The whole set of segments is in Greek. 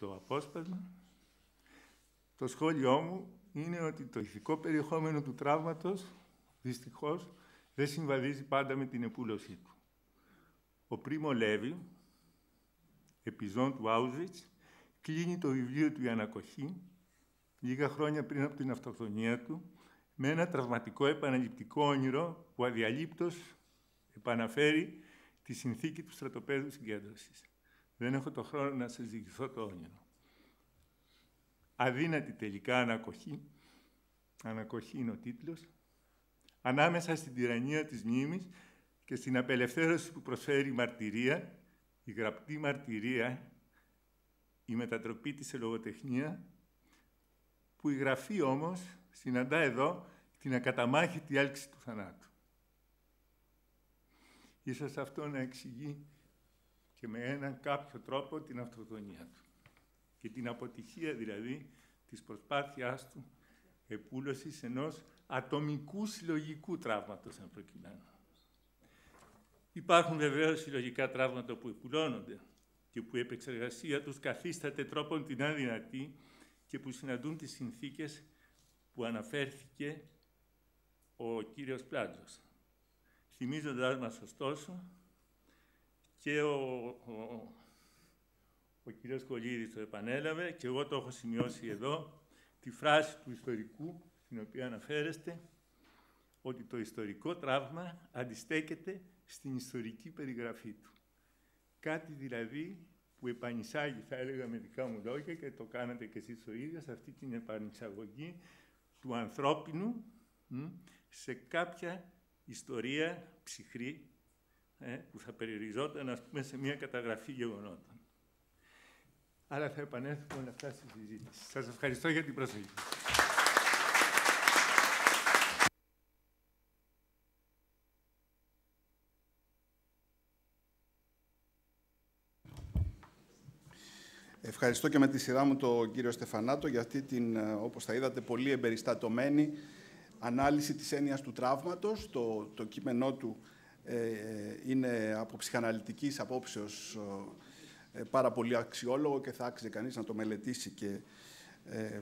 το απόσπασμα. Το σχόλιο μου είναι ότι το ηθικό περιεχόμενο του τραύματος, δυστυχώς, δεν συμβαδίζει πάντα με την επούλωσή του. Ο Πρίμο Λέβη, επιζών του Auschwitz, κλείνει το βιβλίο του «Η Ανακοχή» λίγα χρόνια πριν από την αυτοκτονία του, με ένα τραυματικό επαναληπτικό όνειρο που αδιαλείπτως επαναφέρει τη συνθήκη του στρατοπέδου συγκέντρωσης. Δεν έχω το χρόνο να σας διηγηθώ το όνειρο. Αδύνατη τελικά ανακοχή, ανακοχή είναι ο τίτλος, ανάμεσα στην τυραννία της μνήμης και στην απελευθέρωση που προσφέρει η μαρτυρία, η γραπτή μαρτυρία, η μετατροπή της σε λογοτεχνία, που η γραφή όμως συναντά εδώ την ακαταμάχητη έλξη του θανάτου. Ίσως αυτό να εξηγεί και με έναν κάποιο τρόπο την αυτοκτονία του και την αποτυχία δηλαδή της προσπάθειάς του επούλωσης ενός ατομικού συλλογικού τραύματος, αν προκειμένου. Υπάρχουν βεβαίως συλλογικά τραύματα που επουλώνονται και που η επεξεργασία τους καθίσταται τρόπον την αδυνατή και που συναντούν τις συνθήκες που αναφέρθηκε ο κύριος Πλάτζος. Θυμίζοντάς μας ωστόσο και ο, ο, ο κύριος Κολίδης το επανέλαβε και εγώ το έχω σημειώσει εδώ, τη φράση του ιστορικού στην οποία αναφέρεστε ότι το ιστορικό τραύμα αντιστέκεται στην ιστορική περιγραφή του. Κάτι δηλαδή που επανεισάγει, θα έλεγα με δικά μου λόγια, και το κάνατε και εσείς ο ίδιος, αυτή την επανεισαγωγή του ανθρώπινου σε κάποια ιστορία ψυχρή ε, που θα περιοριζόταν, ας πούμε, σε μια καταγραφή γεγονότων. Αλλά θα επανέλθουμε όλα αυτά στη συζήτηση. Σας ευχαριστώ για την προσοχή. Ευχαριστώ και με τη σειρά μου τον κύριο Στεφανάτο για αυτή την, ε, όπως θα είδατε, πολύ εμπεριστατωμένη ανάλυση της έννοιας του τραύματος. Το, το κείμενό του ε, είναι από ψυχαναλυτικής απόψεως ε, πάρα πολύ αξιόλογο και θα άξιζε κανείς να το μελετήσει και ε,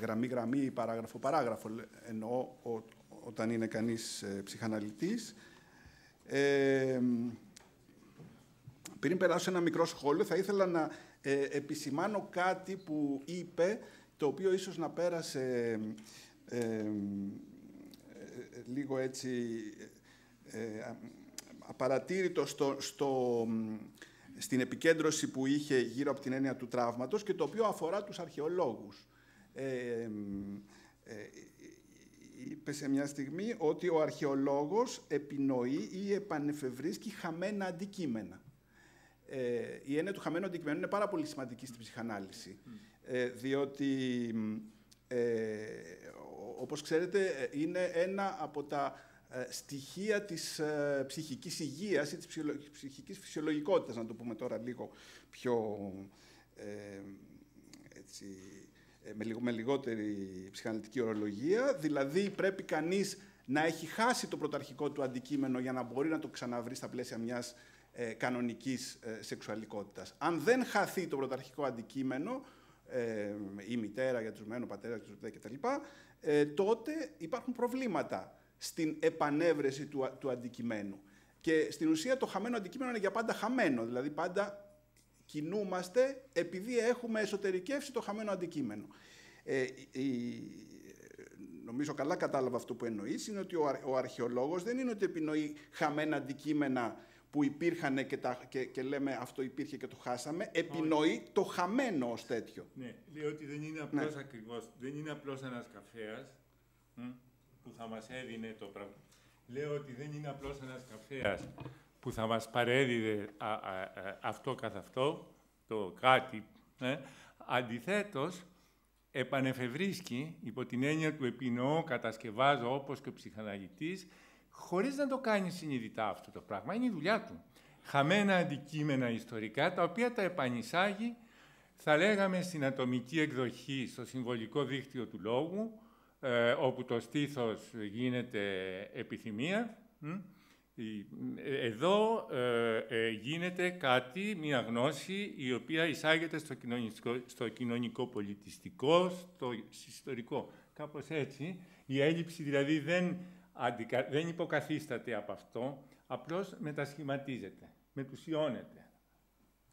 γραμμή-γραμμή ή παράγραφο-παράγραφο, εννοώ όταν είναι κανείς ε, ψυχαναλυτής. Ε, πριν περάσω ένα μικρό σχόλιο, θα ήθελα να ε, επισημάνω κάτι που είπε, το οποίο ίσως να πέρασε ε, ε, λίγο έτσι ε, απαρατήρητο στο, στο, στην επικέντρωση που είχε γύρω από την έννοια του τραύματος και το οποίο αφορά τους αρχαιολόγους. Ε, είπε σε μια στιγμή ότι ο αρχαιολόγος επινοεί ή επανεφευρίσκει χαμένα αντικείμενα ε, η έννοια του χαμένου αντικειμένου είναι πάρα πολύ σημαντική στην ψυχανάλυση. Ε, διότι, ε, όπως ξέρετε, είναι ένα από τα ε, στοιχεία της ε, ψυχικής υγείας ή της ψυχικής φυσιολογικότητας, να το πούμε τώρα λίγο πιο... έτσι, με, με λιγότερη ψυχαναλυτική ορολογία. Δηλαδή, πρέπει κανείς να έχει χάσει το πρωταρχικό του αντικείμενο για να μπορεί να το ξαναβρει στα πλαίσια μιας ε, κανονικής ε, σεξουαλικότητας. Αν δεν χαθεί το πρωταρχικό αντικείμενο, ε, η μητέρα για τους μένω, ο πατέρα για τους κτλ., ε, τότε υπάρχουν προβλήματα στην επανέβρεση του, του αντικειμένου. Και στην ουσία το χαμένο αντικείμενο είναι για πάντα χαμένο, δηλαδή πάντα κινούμαστε επειδή έχουμε εσωτερικεύσει το χαμένο αντικείμενο. Ε, νομίζω καλά κατάλαβα αυτό που εννοείς, είναι ότι ο, ο αρχαιολόγος δεν είναι ότι επινοεί χαμένα αντικείμενα που υπήρχαν και, τα, και, και λέμε αυτό υπήρχε και το χάσαμε, επινοεί το χαμένο ως τέτοιο. Ναι, λέει ότι δεν είναι απλώς ναι. ακριβώς, δεν είναι απλώς ένας καφέας που θα μας έδινε το πράγμα. Λέω ότι δεν είναι απλώς ένας καφέας που θα μας παρέδιδε αυτό καθ' αυτό, το κάτι. Ε. Αντιθέτως, επανεφευρίσκει, υπό την έννοια του επινοώ, κατασκευάζω, όπως και ο ψυχαναλυτής, χωρίς να το κάνει συνειδητά αυτό το πράγμα. Είναι η δουλειά του. Χαμένα αντικείμενα ιστορικά, τα οποία τα επανεισάγει, θα λέγαμε, στην ατομική εκδοχή, στο συμβολικό δίκτυο του λόγου, ε, όπου το στήθος γίνεται επιθυμία Εδώ ε, γίνεται κάτι, μια γνώση η οποία εισάγεται στο κοινωνικό, στο κοινωνικό πολιτιστικό, στο ιστορικό. Κάπως έτσι. Η έλλειψη δηλαδή δεν, αντικα, δεν υποκαθίσταται από αυτό, απλώς μετασχηματίζεται, μετουσιώνεται.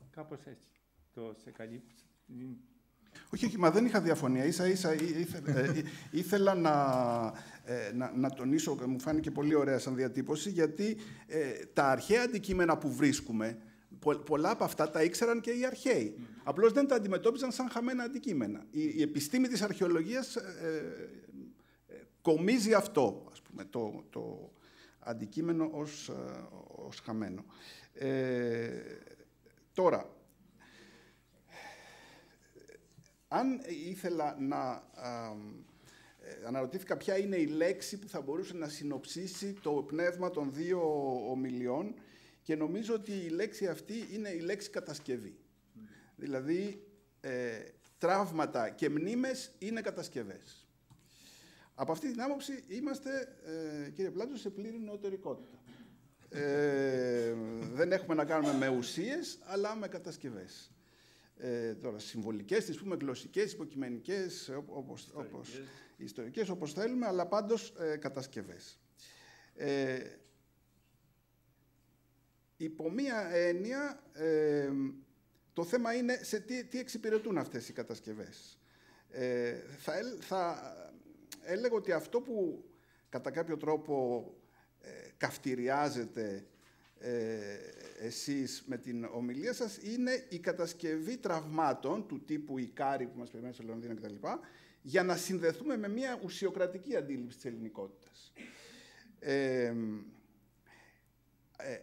Κάπως έτσι. Το σε καλύπτει. Όχι, όχι, μα δεν είχα διαφωνία. Ίσα ίσα ε, ήθελα να, ε, να, να τονίσω, μου φάνηκε πολύ ωραία σαν διατύπωση, γιατί ε, τα αρχαία αντικείμενα που βρίσκουμε, πολλά από αυτά τα ήξεραν και οι αρχαίοι. Mm. Απλώς δεν τα αντιμετώπιζαν σαν χαμένα αντικείμενα. Η, η επιστήμη της αρχαιολογίας κομίζει αυτό, ας πούμε, το, το αντικείμενο ως, ως χαμένο. τώρα, Αν ήθελα να... Ε, αναρωτήθηκα ποια είναι η λέξη που θα μπορούσε να συνοψίσει το πνεύμα των δύο ομιλιών και νομίζω ότι η λέξη αυτή είναι η λέξη κατασκευή. Δηλαδή, ε, τραύματα και μνήμες είναι κατασκευές. Από αυτή την άποψη είμαστε, ε, κύριε Πλάτζο, σε πλήρη νοτερικότητα. Ε, δεν έχουμε να κάνουμε με ουσίες, αλλά με κατασκευές ε, τώρα, συμβολικές, τις πούμε γλωσσικές, υποκειμενικές, όπως, ιστορικές. όπως, ιστορικές, όπως θέλουμε, αλλά πάντως ε, κατασκευές. Ε, υπό μία έννοια, ε, το θέμα είναι σε τι, τι εξυπηρετούν αυτές οι κατασκευές. Ε, θα, θα έλεγα ότι αυτό που κατά κάποιο τρόπο ε, καυτηριάζεται ε, εσείς με την ομιλία σας είναι η κατασκευή τραυμάτων του τύπου Ικάρη που μας περιμένει στο Λονδίνο κτλ. για να συνδεθούμε με μια ουσιοκρατική αντίληψη της ελληνικότητας. Ε, ε,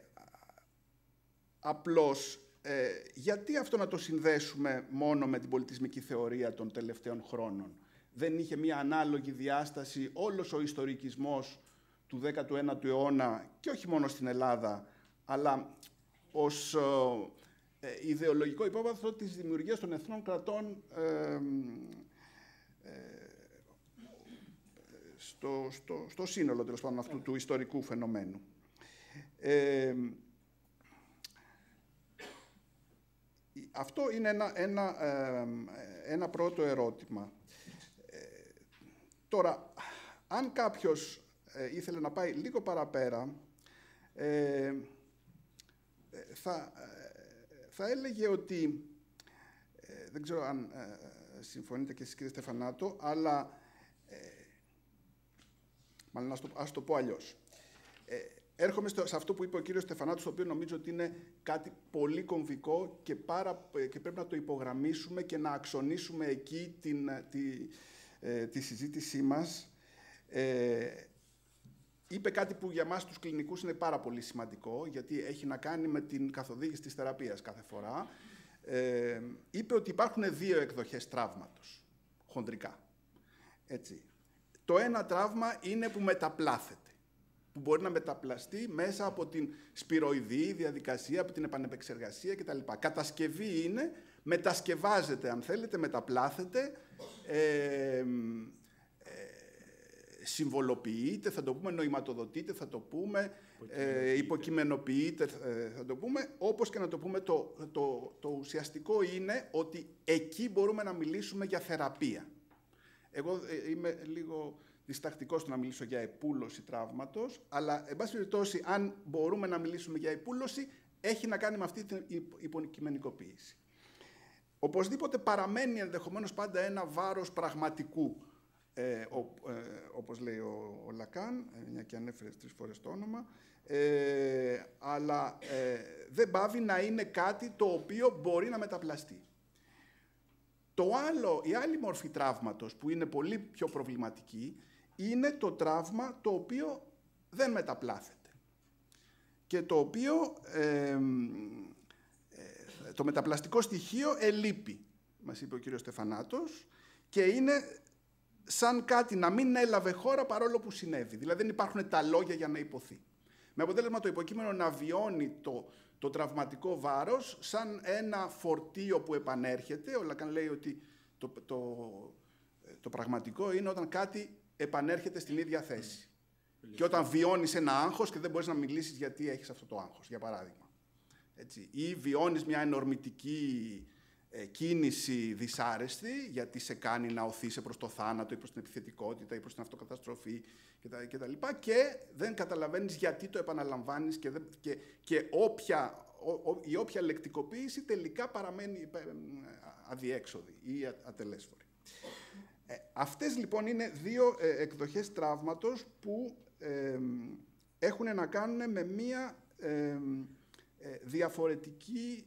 απλώς, ε, γιατί αυτό να το συνδέσουμε μόνο με την πολιτισμική θεωρία των τελευταίων χρόνων; Δεν είχε μια ανάλογη διάσταση όλος ο ιστορικισμός του 19ου αιώνα και όχι μόνο στην Ελλάδα, αλλά ως ε, ε, ιδεολογικό υπόβαθρο της δημιουργίας των εθνών κρατών ε, στο, στο, στο σύνολο τέλος πάντων αυτού του ιστορικού φαινομένου. αυτό είναι ένα, ένα, ένα πρώτο ερώτημα. τώρα, αν κάποιος ήθελε να πάει λίγο παραπέρα, θα, ε, θα έλεγε ότι, ε, δεν ξέρω αν ε, συμφωνείτε και εσείς κύριε Στεφανάτο, αλλά, μάλλον ας το, ας το πω αλλιώς. Έρχομαι σε αυτό που είπε ο κύριος Στεφανάτος, το οποίο νομίζω ότι είναι κάτι πολύ κομβικό και, πάρα, και πρέπει να το υπογραμμίσουμε και να αξονίσουμε εκεί την, τη, τη συζήτησή μας είπε κάτι που για μας τους κλινικούς είναι πάρα πολύ σημαντικό, γιατί έχει να κάνει με την καθοδήγηση της θεραπείας κάθε φορά. Ε, είπε ότι υπάρχουν δύο εκδοχές τραύματος, χοντρικά. Έτσι. Το ένα τραύμα είναι που μεταπλάθεται, που μπορεί να μεταπλαστεί μέσα από την σπυροειδή διαδικασία, από την επανεπεξεργασία κτλ. Κατασκευή είναι, μετασκευάζεται αν θέλετε, μεταπλάθεται, ε, συμβολοποιείται, θα το πούμε νοηματοδοτείται, θα το πούμε ε, υποκειμενοποιείται, ε, θα το πούμε, όπως και να το πούμε, το, το, το ουσιαστικό είναι ότι εκεί μπορούμε να μιλήσουμε για θεραπεία. Εγώ ε, είμαι λίγο διστακτικός στο να μιλήσω για επούλωση τραύματος, αλλά, εν πάση περιπτώσει, αν μπορούμε να μιλήσουμε για επούλωση, έχει να κάνει με αυτή την υποκειμενικοποίηση. Οπωσδήποτε παραμένει ενδεχομένως πάντα ένα βάρος πραγματικού ε, ο, ε, όπως λέει ο, ο Λακάν, ε, μια και ανέφερες τρεις φορές το όνομα, ε, αλλά ε, δεν πάβει να είναι κάτι το οποίο μπορεί να μεταπλαστεί. Το άλλο, η άλλη μορφή τραύματος που είναι πολύ πιο προβληματική είναι το τραύμα το οποίο δεν μεταπλάθεται και το οποίο το μεταπλαστικό στοιχείο ελείπει, μας είπε ο κύριος Στεφανάτος, και είναι σαν κάτι να μην έλαβε χώρα παρόλο που συνέβη. Δηλαδή δεν υπάρχουν τα λόγια για να υποθεί. Με αποτέλεσμα το υποκείμενο να βιώνει το, το τραυματικό βάρος σαν ένα φορτίο που επανέρχεται. Ο Λακάν λέει ότι το, το, το πραγματικό είναι όταν κάτι επανέρχεται στην ίδια θέση. Και όταν βιώνεις ένα άγχος και δεν μπορείς να μιλήσεις γιατί έχεις αυτό το άγχος, για παράδειγμα. Έτσι. Ή βιώνεις μια ενορμητική ε, κίνηση δυσάρεστη, γιατί σε κάνει να οθείσαι προς το θάνατο ή προς την επιθετικότητα ή προς την αυτοκαταστροφή κτλ. Και, και δεν καταλαβαίνεις γιατί το επαναλαμβάνεις και, και, και όποια, η όποια λεκτικοποίηση τελικά παραμένει ε, αδιέξοδη ή ατελέσφορη. Ε, αυτές λοιπόν είναι δύο ε, εκδοχές τραύματος που έχουν να κάνουν με μία διαφορετική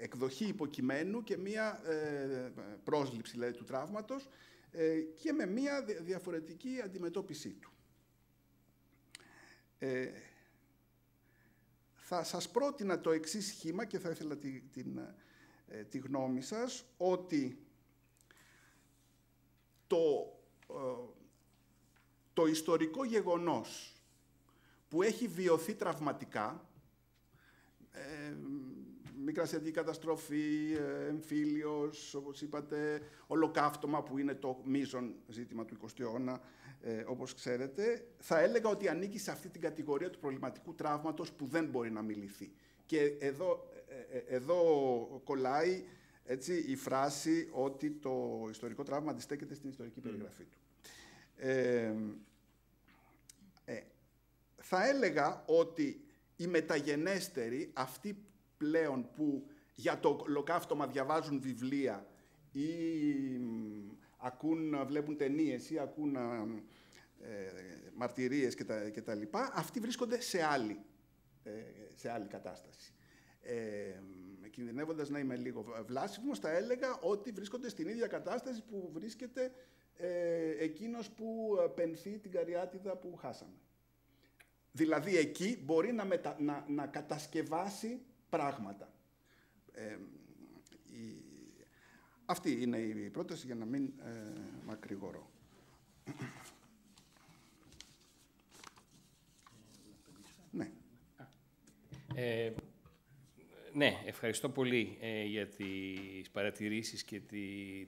εκδοχή υποκειμένου και μία πρόσληψη δηλαδή, του τραύματος και με μία διαφορετική αντιμετώπιση του. Θα σας πρότεινα το εξής σχήμα και θα ήθελα την, ε, τη γνώμη σας ότι το, ε, το ιστορικό γεγονός που έχει βιωθεί τραυματικά, ε, μικρασιατική καταστροφή, ε, εμφύλιος, όπως είπατε, ολοκαύτωμα που είναι το μείζον ζήτημα του 20ου αιώνα, ε, όπως ξέρετε, θα έλεγα ότι ανήκει σε αυτή την κατηγορία του προβληματικού τραύματος που δεν μπορεί να μιληθεί. Και εδώ, ε, ε, εδώ κολλάει έτσι, η φράση ότι το ιστορικό τραύμα αντιστέκεται στην ιστορική περιγραφή του. Ε, θα έλεγα ότι οι μεταγενέστεροι, αυτοί πλέον που για το ολοκαύτωμα διαβάζουν βιβλία ή ακούν, βλέπουν ταινίες ή ακούν ε, μαρτυρίες και τα, και τα λοιπά, αυτοί βρίσκονται σε άλλη, ε, σε άλλη κατάσταση. Ε, κινδυνεύοντας να είμαι λίγο βλάσιμος, θα έλεγα ότι βρίσκονται στην ίδια κατάσταση που βρίσκεται ε, εκείνος που πενθεί την καριάτιδα που χάσαμε. Δηλαδή εκεί μπορεί να, να, να κατασκευάσει πράγματα. Ε, η... Αυτή είναι η πρόταση για να μην ε, μακρηγορώ. Ναι. Ε, ναι, ευχαριστώ πολύ ε, για τις παρατηρήσεις και τη,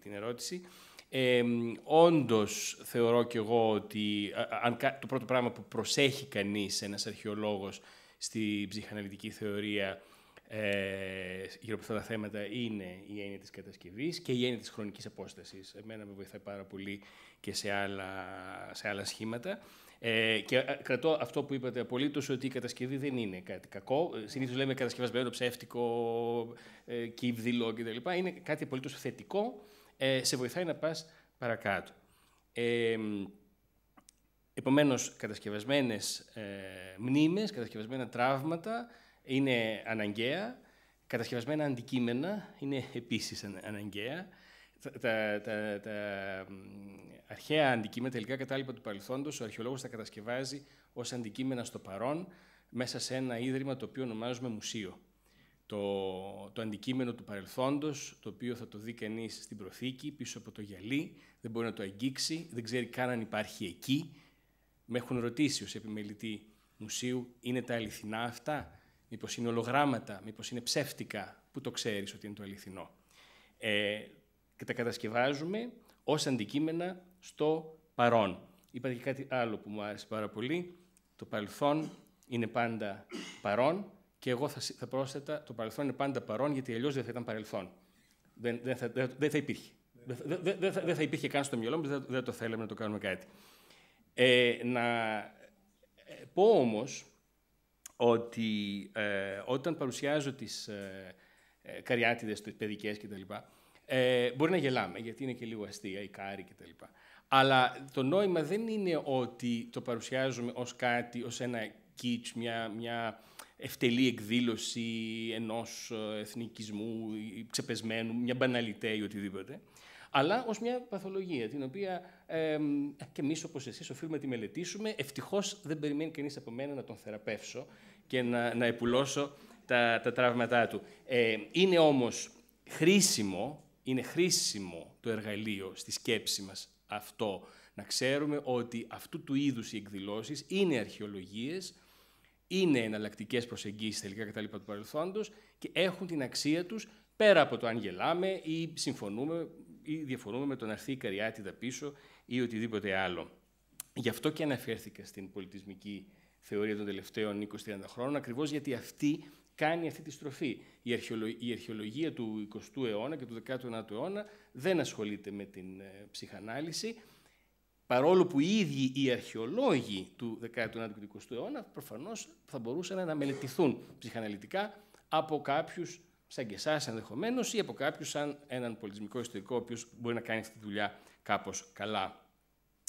την ερώτηση. Ε, όντως θεωρώ και εγώ ότι αν, το πρώτο πράγμα που προσέχει κανείς ένας αρχαιολόγος στη ψυχαναλυτική θεωρία ε, γύρω από αυτά τα θέματα είναι η έννοια της κατασκευής και η έννοια της χρονικής απόστασης. Εμένα με βοηθάει πάρα πολύ και σε άλλα, σε άλλα σχήματα. Ε, και ε, κρατώ αυτό που είπατε απολύτως ότι η κατασκευή δεν είναι κάτι κακό. Ε, Συνήθως λέμε κατασκευασμένο, ψεύτικο, ε, κύβδηλο κτλ. Είναι κάτι απολύτως θετικό. Ε, σε βοηθάει να πας παρακάτω. Ε, Επομένως, κατασκευασμένες ε, μνήμες, κατασκευασμένα τραύματα είναι αναγκαία. Κατασκευασμένα αντικείμενα είναι επίσης αναγκαία. Τα, τα, τα, τα αρχαία αντικείμενα, τελικά κατάλοιπα του παρελθόντος, ο αρχαιολόγος τα κατασκευάζει ως αντικείμενα στο παρόν, μέσα σε ένα ίδρυμα το οποίο ονομάζουμε μουσείο. Το, το αντικείμενο του παρελθόντος, το οποίο θα το δει κανείς στην προθήκη, πίσω από το γυαλί, δεν μπορεί να το αγγίξει, δεν ξέρει καν αν υπάρχει εκεί. Με έχουν ρωτήσει ως επιμελητή μουσείου, είναι τα αληθινά αυτά, μήπως είναι ολογράμματα, μήπως είναι ψεύτικα, που το ξέρεις ότι είναι το αληθινό. Ε, και τα κατασκευάζουμε ως αντικείμενα στο παρόν. Υπάρχει και κάτι άλλο που μου άρεσε πάρα πολύ. Το παρελθόν είναι πάντα παρόν και εγώ θα, θα πρόσθετα το παρελθόν είναι πάντα παρόν γιατί αλλιώς δεν θα ήταν παρελθόν. Δεν, δεν, θα, δεν, θα υπήρχε. Δεν, δεν, θα, δεν θα υπήρχε καν στο μυαλό μου, δεν, δεν το θέλαμε να το κάνουμε κάτι. Ε, να ε, πω όμως ότι ε, όταν παρουσιάζω τις ε, ε, καριάτιδες, τις παιδικές κτλ. Ε, μπορεί να γελάμε, γιατί είναι και λίγο αστεία, η κάρη κτλ. Αλλά το νόημα δεν είναι ότι το παρουσιάζουμε ως κάτι, ως ένα κίτς, μια, μια ευτελή εκδήλωση ενός ε, εθνικισμού ξεπεσμένου, μια μπαναλιτέ ή οτιδήποτε, αλλά ως μια παθολογία, την οποία ε, και εμείς όπως εσείς οφείλουμε να τη μελετήσουμε. Ευτυχώς δεν περιμένει κανείς από μένα να τον θεραπεύσω και να, να επουλώσω τα, τα τραύματά του. Ε, είναι όμως χρήσιμο, είναι χρήσιμο το εργαλείο στη σκέψη μας αυτό, να ξέρουμε ότι αυτού του είδους οι εκδηλώσεις είναι αρχαιολογίες, είναι εναλλακτικές προσεγγίσεις τελικά κατά του παρελθόντος και έχουν την αξία τους πέρα από το αν γελάμε ή συμφωνούμε ή διαφωνούμε με τον αρθή καριάτιδα πίσω ή οτιδήποτε άλλο. Γι' αυτό και αναφέρθηκα στην πολιτισμική θεωρία των τελευταίων 20-30 χρόνων, ακριβώς γιατί αυτή κάνει αυτή τη στροφή. Η, η αρχαιολογία του 20ου αιώνα και του 19ου αιώνα δεν ασχολείται με την ε, ψυχανάλυση, παρόλο που οι ίδιοι οι αρχαιολόγοι του 19ου και του 20ου αιώνα προφανώς θα μπορούσαν να μελετηθούν ψυχαναλυτικά από κάποιους σαν και εσάς ενδεχομένως ή από κάποιους σαν έναν πολιτισμικό ιστορικό, ο οποίος μπορεί να κάνει αυτή τη δουλειά κάπως καλά.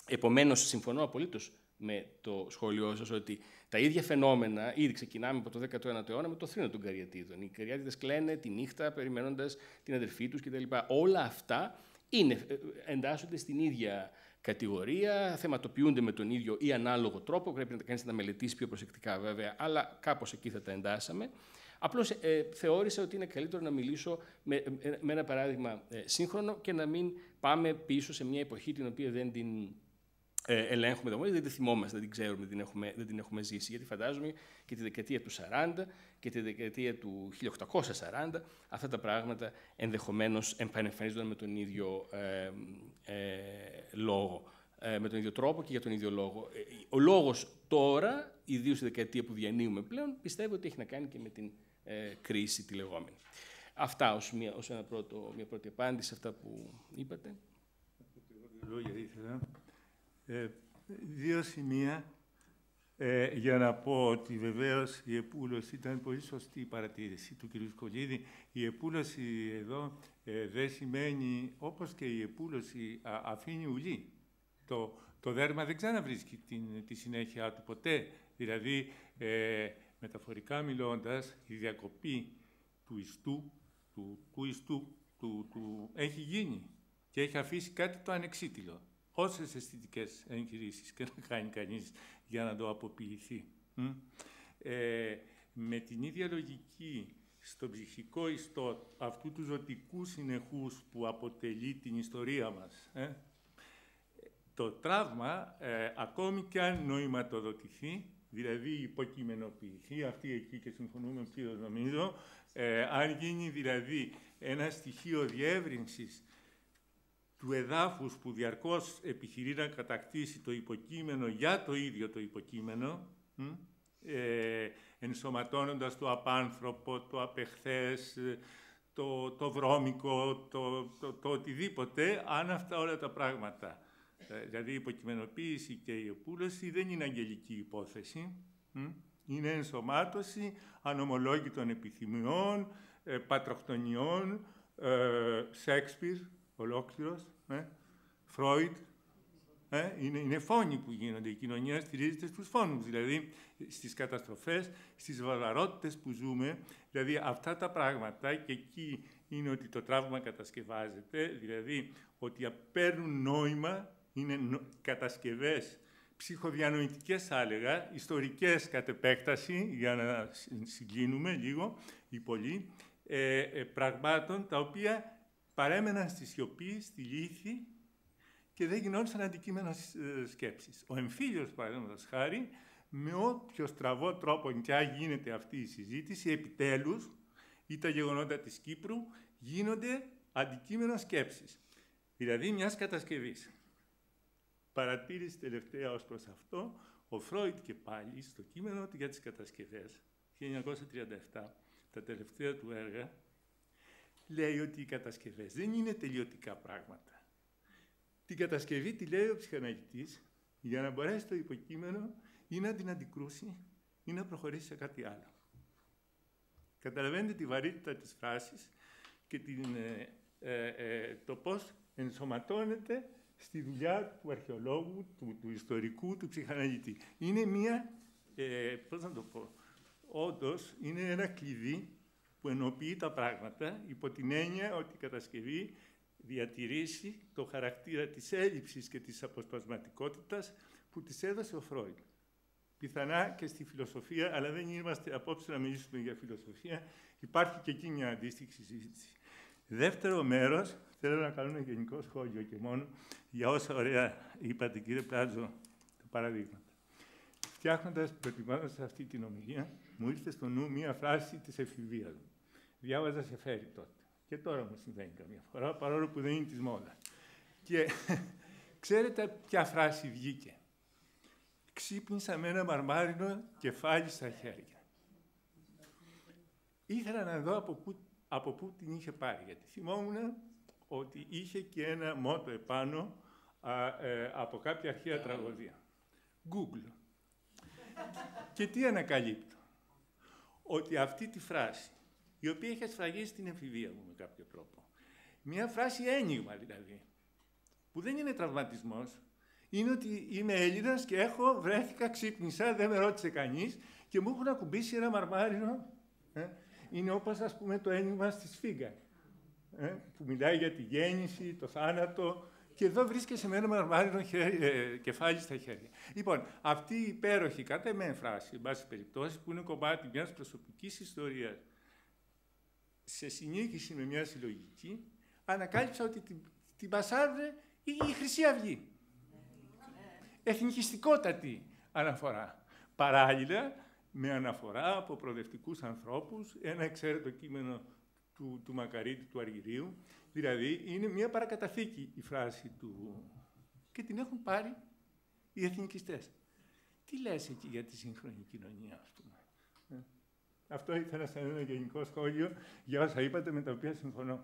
Επομένως, συμφωνώ απολύτως με το σχόλιο σας ότι τα ίδια φαινόμενα ήδη ξεκινάμε από το 19ο αιώνα με το θρήνο των Καριατίδων. Οι Καριάτιδες κλαίνε τη νύχτα περιμένοντας την αδερφή τους κτλ. Όλα αυτά είναι, ε, εντάσσονται στην ίδια κατηγορία, θεματοποιούνται με τον ίδιο ή ανάλογο τρόπο. Πρέπει να τα κάνεις να μελετήσεις πιο προσεκτικά βέβαια, αλλά κάπως εκεί θα τα εντάσσαμε. Απλώς ε, θεώρησα ότι είναι καλύτερο να μιλήσω με, ε, με ένα παράδειγμα ε, σύγχρονο και να μην πάμε πίσω σε μια εποχή την οποία δεν την ε, ελέγχουμε εδώ, δεν τη θυμόμαστε, δεν την ξέρουμε, δεν την, έχουμε, δεν την έχουμε ζήσει. Γιατί φαντάζομαι και τη δεκαετία του 40 και τη δεκαετία του 1840 αυτά τα πράγματα ενδεχομένως εμφανίζονταν με τον ίδιο ε, ε, λόγο με τον ίδιο τρόπο και για τον ίδιο λόγο. Ο λόγος τώρα, ιδίως στη δεκαετία που διανύουμε πλέον, πιστεύω ότι έχει να κάνει και με την ε, κρίση τη λεγόμενη. Αυτά ως μια, ως ένα πρώτο, μια πρώτη απάντηση σε αυτά που είπατε. Λόγια ήθελα. Ε, δύο σημεία ε, για να πω ότι βεβαίως η επούλωση ήταν πολύ σωστή η παρατήρηση του κ. Σκολίδη. Η επούλωση εδώ ε, δεν σημαίνει, όπως και η επούλωση αφήνει ουλή. Το, το δέρμα δεν ξαναβρίσκει την, τη συνέχεια του ποτέ. Δηλαδή, ε, μεταφορικά μιλώντας, η διακοπή του ιστού, του, του ιστού, του, του, έχει γίνει και έχει αφήσει κάτι το ανεξίτηλο. Όσες αισθητικές εγχειρήσεις και να κάνει κανείς για να το αποποιηθεί. Ε, με την ίδια λογική, στο ψυχικό ιστό αυτού του ζωτικού συνεχούς που αποτελεί την ιστορία μας, ε, το τραύμα, ε, ακόμη και αν νοηματοδοτηθεί, δηλαδή υποκειμενοποιηθεί, αυτή εκεί και συμφωνούμε πλήρως νομίζω, ε, αν γίνει δηλαδή ένα στοιχείο διεύρυνσης του εδάφους που διαρκώς επιχειρεί να κατακτήσει το υποκείμενο για το ίδιο το υποκείμενο, ε, ενσωματώνοντας το απάνθρωπο, το απεχθές, το, το βρώμικο, το, το, το οτιδήποτε, αν αυτά όλα τα πράγματα ε, δηλαδή η υποκειμενοποίηση και η επούλωση δεν είναι αγγελική υπόθεση. Είναι ενσωμάτωση ανομολόγητων επιθυμιών, ε, πατροκτονιών, ε, Σέξπιρ, ολόκληρος, Φρόιτ, είναι, είναι φόνοι που γίνονται. Η κοινωνία στηρίζεται στους φόνους, δηλαδή στις καταστροφές, στις βαρβαρότητες που ζούμε. Δηλαδή αυτά τα πράγματα και εκεί είναι ότι το τραύμα κατασκευάζεται, δηλαδή ότι παίρνουν νόημα είναι κατασκευές ψυχοδιανοητικές θα έλεγα, ιστορικές κατ' επέκταση, για να συγκλίνουμε λίγο ή πολύ, ε, ε, πραγμάτων τα οποία παρέμεναν στη σιωπή, στη λύθη και δεν γινόντουσαν αντικείμενα ε, σκέψης. Ο εμφύλιος, παραδείγματος χάρη, με όποιο στραβό τρόπο και γίνεται αυτή η συζήτηση, επιτέλους, ή τα γεγονότα της Κύπρου, γίνονται αντικείμενα σκέψης. Δηλαδή μιας κατασκευής παρατήρηση τελευταία ως προς αυτό, ο Φρόιτ και πάλι στο κείμενο του για τις κατασκευές, 1937, τα τελευταία του έργα, λέει ότι οι κατασκευές δεν είναι τελειωτικά πράγματα. Την κατασκευή τη λέει ο ψυχαναλυτής για να μπορέσει το υποκείμενο ή να την αντικρούσει ή να προχωρήσει σε κάτι άλλο. Καταλαβαίνετε τη βαρύτητα της φράσης και την, ε, ε, ε το πώς ενσωματώνεται στη δουλειά του αρχαιολόγου, του, του ιστορικού, του ψυχαναλυτή. Είναι μία, ε, πώς να το πω, όντως είναι ένα κλειδί που ενοποιεί τα πράγματα υπό την έννοια ότι η κατασκευή διατηρήσει το χαρακτήρα της έλλειψης και της αποσπασματικότητας που της έδωσε ο Φρόιντ. Πιθανά και στη φιλοσοφία, αλλά δεν είμαστε απόψε να μιλήσουμε για φιλοσοφία, υπάρχει και εκεί μια αντίστοιχη συζήτηση. Δεύτερο μέρος, θέλω να κάνω ένα γενικό σχόλιο και μόνο για όσα ωραία είπατε κύριε Πλάτζο, τα παραδείγματα. Φτιάχνοντας, προετοιμάζοντας αυτή την ομιλία, μου ήρθε στο νου μία φράση της εφηβείας μου. Διάβαζα σε φέρι τότε. Και τώρα μου συμβαίνει καμιά φορά, παρόλο που δεν είναι της μόδας. Και ξέρετε ποια φράση βγήκε; ξύπνησα με ένα μαρμάρινο κεφάλι στα χέρια. Ήθελα να δω από πού, από πού την είχε πάρει, γιατί θυμόμουν ότι είχε και ένα μότο επάνω ε, από κάποια αρχαία τραγωδία. Google. και τι ανακαλύπτω; Ότι αυτή τη φράση, η οποία έχει ασφραγίσει την εφηβεία μου με κάποιο τρόπο, μια φράση ένιγμα δηλαδή, που δεν είναι τραυματισμός, είναι ότι είμαι Έλληνας και έχω, βρέθηκα, ξύπνησα, δεν με ρώτησε κανείς και μου έχουν ακουμπήσει ένα μαρμάρινο. Ε, είναι όπως ας πούμε το ένιγμα στη Σφίγγα, ε, που μιλάει για τη γέννηση, το θάνατο, και εδώ βρίσκεσαι με ένα μαρμάρινο ε, κεφάλι στα χέρια. Λοιπόν, αυτή η υπέροχη κατά εμέ φράση, εν πάση περιπτώσει, που είναι κομμάτι μιας προσωπικής ιστορίας σε συνέχιση με μια συλλογική, ανακάλυψα ότι την, την πασάρε η, η Χρυσή Αυγή. Εθνικιστικότατη αναφορά. Παράλληλα, με αναφορά από προοδευτικούς ανθρώπους, ένα εξαίρετο κείμενο του, του Μακαρίτη, του Αργυρίου. Δηλαδή, είναι μια παρακαταθήκη η φράση του και την έχουν πάρει οι εθνικιστές. Τι λες εκεί για τη σύγχρονη κοινωνία, ας πούμε; Ε, αυτό ήθελα σαν ένα γενικό σχόλιο για όσα είπατε με τα οποία συμφωνώ.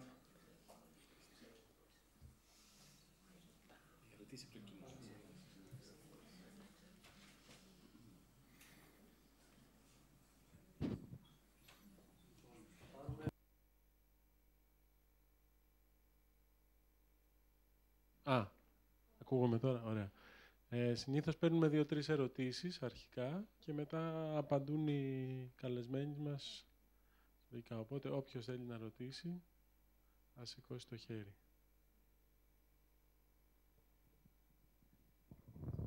Α, ακούγομαι τώρα, ωραία. Ε, συνήθως παίρνουμε δύο-τρεις ερωτήσεις αρχικά και μετά απαντούν οι καλεσμένοι μας δικά. Οπότε όποιος θέλει να ρωτήσει, ας σηκώσει το χέρι.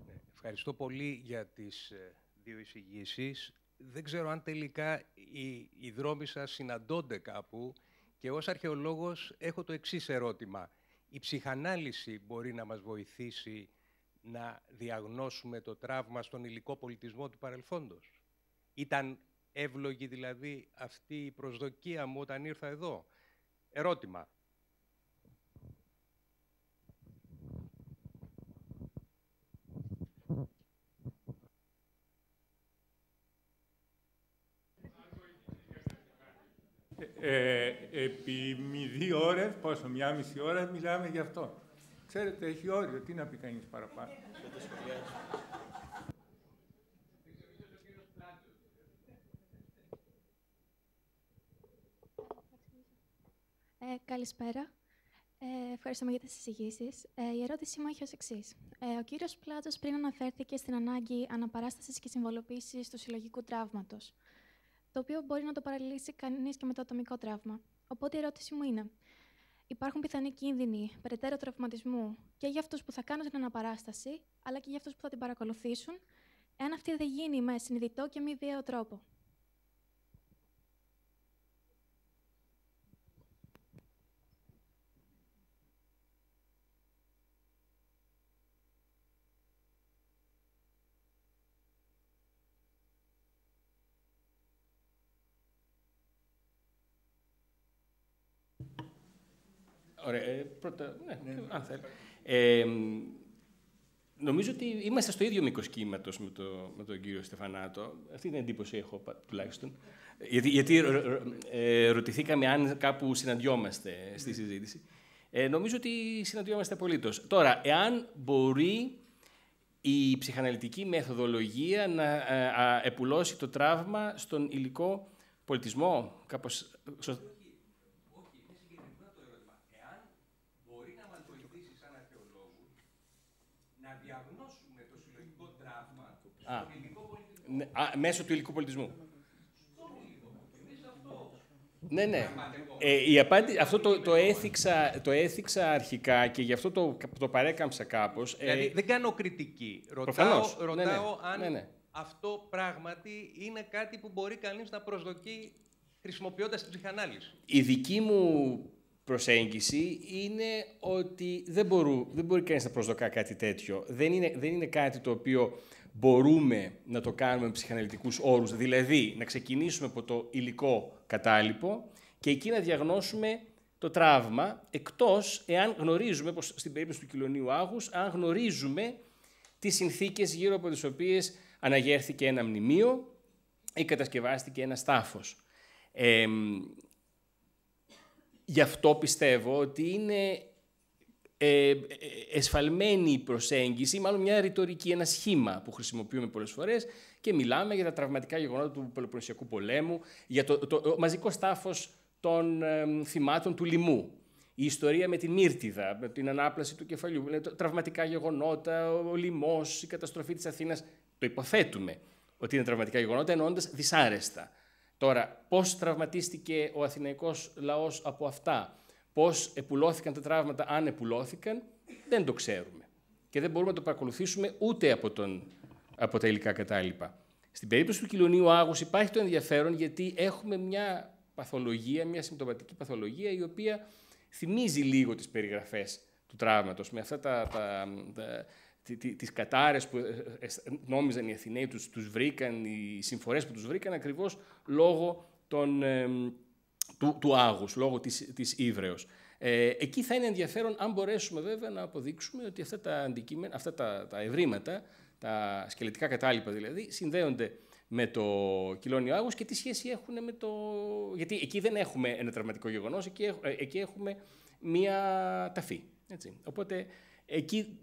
Ναι, ευχαριστώ πολύ για τις ε, δύο εισηγήσεις. Δεν ξέρω αν τελικά οι, οι δρόμοι σας συναντώνται κάπου και ως αρχαιολόγος έχω το εξής ερώτημα η ψυχανάλυση μπορεί να μας βοηθήσει να διαγνώσουμε το τραύμα στον υλικό πολιτισμό του παρελθόντος. Ήταν εύλογη δηλαδή αυτή η προσδοκία μου όταν ήρθα εδώ. Ερώτημα. ε, επί δύο ώρες, πόσο, μια μισή ώρα, μιλάμε γι' αυτό. Ξέρετε, έχει όριο, τι να πει κανείς παραπάνω. Ε, καλησπέρα. Ε, ευχαριστούμε για τις εισηγήσεις. Ε, η ερώτησή μου έχει ως εξής. Ε, ο κύριος Πλάτζος πριν αναφέρθηκε στην ανάγκη αναπαράστασης και συμβολοποίησης του συλλογικού τραύματος το οποίο μπορεί να το παραλύσει κανείς και με το ατομικό τραύμα. Οπότε η ερώτηση μου είναι, υπάρχουν πιθανοί κίνδυνοι περαιτέρω τραυματισμού και για αυτούς που θα κάνουν την αναπαράσταση, αλλά και για αυτούς που θα την παρακολουθήσουν, εάν αυτή δεν γίνει με συνειδητό και μη βίαιο τρόπο. Ωραία. Ε, πρώτα, ναι, ναι. αν θέλει. Ε, νομίζω ότι είμαστε στο ίδιο μήκος κύματος με, το, με τον κύριο Στεφανάτο. Αυτή την εντύπωση έχω τουλάχιστον. Γιατί, γιατί ε, ρωτηθήκαμε αν κάπου συναντιόμαστε στη συζήτηση. Ε, νομίζω ότι συναντιόμαστε απολύτως. Τώρα, εάν μπορεί η ψυχαναλυτική μεθοδολογία να ε, επουλώσει το τραύμα στον υλικό πολιτισμό, κάπως Ναι, μέσω του υλικού πολιτισμού. Ναι, ναι. Ε, η απάντη, αυτό το, το, έθιξα, το έθιξα αρχικά και γι' αυτό το, το παρέκαμψα κάπως. Ε, δηλαδή δεν κάνω κριτική. Ρωτάω, ρωτάω ναι, ναι. αν ναι, ναι. αυτό πράγματι είναι κάτι που μπορεί κανείς να προσδοκεί χρησιμοποιώντας την ψυχανάλυση. Η δική μου προσέγγιση είναι ότι δεν, μπορού, δεν μπορεί κανείς να προσδοκά κάτι τέτοιο. Δεν είναι, δεν είναι κάτι το οποίο μπορούμε να το κάνουμε με ψυχαναλυτικούς όρους, δηλαδή να ξεκινήσουμε από το υλικό κατάλοιπο και εκεί να διαγνώσουμε το τραύμα, εκτός εάν γνωρίζουμε, όπως στην περίπτωση του κοινωνίου άγους, αν γνωρίζουμε τις συνθήκες γύρω από τις οποίες αναγέρθηκε ένα μνημείο ή κατασκευάστηκε ένα στάφος. Ε, γι' αυτό πιστεύω ότι είναι ε, εσφαλμένη η προσέγγιση, μάλλον μια ρητορική, ένα σχήμα που χρησιμοποιούμε πολλές φορές και μιλάμε για τα τραυματικά γεγονότα του Πελοποννησιακού πολέμου, για το, το, μαζικό στάφος των θυμάτων του λοιμού. Η ιστορία με την Μύρτιδα, με την ανάπλαση του κεφαλιού, το, τραυματικά γεγονότα, ο, ο λοιμός, η καταστροφή της Αθήνας. Το υποθέτουμε ότι είναι τραυματικά γεγονότα, εννοώντας δυσάρεστα. Τώρα, πώς τραυματίστηκε ο αθηναϊκός λαός από αυτά, πώς επουλώθηκαν τα τραύματα, αν επουλώθηκαν, δεν το ξέρουμε. Και δεν μπορούμε να το παρακολουθήσουμε ούτε από, τον, από τα υλικά κατάλοιπα. Στην περίπτωση του κοινωνίου άγους υπάρχει το ενδιαφέρον γιατί έχουμε μια παθολογία, μια συμπτωματική παθολογία η οποία θυμίζει λίγο τις περιγραφές του τραύματος με αυτά τα, τα, τα, τις κατάρες που ε, ε, νόμιζαν οι Αθηναίοι, τους, τους βρήκαν, οι συμφορές που τους βρήκαν ακριβώς λόγω των, του, του άγους, λόγω της, της ύβρεως. Ε, εκεί θα είναι ενδιαφέρον αν μπορέσουμε βέβαια να αποδείξουμε ότι αυτά τα αντικείμενα, αυτά τα, τα ευρήματα, τα σκελετικά κατάλοιπα δηλαδή, συνδέονται με το κυλόνιο άγους και τι σχέση έχουν με το... Γιατί εκεί δεν έχουμε ένα τραυματικό γεγονός, εκεί, ε, εκεί έχουμε μία ταφή. Έτσι. Οπότε εκεί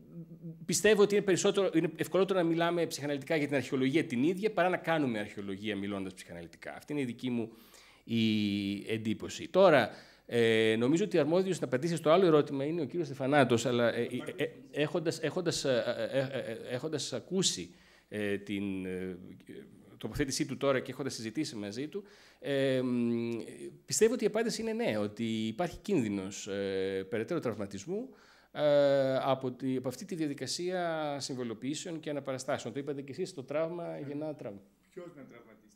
πιστεύω ότι είναι, περισσότερο, είναι ευκολότερο να μιλάμε ψυχαναλυτικά για την αρχαιολογία την ίδια παρά να κάνουμε αρχαιολογία μιλώντας ψυχαναλυτικά. Αυτή είναι η δική μου η εντύπωση. Τώρα, ε, νομίζω ότι αρμόδιος να απαντήσει στο άλλο ερώτημα είναι ο κύριος Στεφανάτος, αλλά ε, ε, ε έχοντας, έχοντας, ε, έχοντας ακούσει την τοποθέτησή του τώρα και έχοντας συζητήσει μαζί του, πιστεύω ότι η απάντηση είναι ναι, ότι υπάρχει κίνδυνος περαιτέρω τραυματισμού από, τη, από αυτή τη διαδικασία συμβολοποιήσεων και αναπαραστάσεων. Το είπατε και εσείς, το τραύμα γεννά τραύμα. Ποιος να τραυματίσει;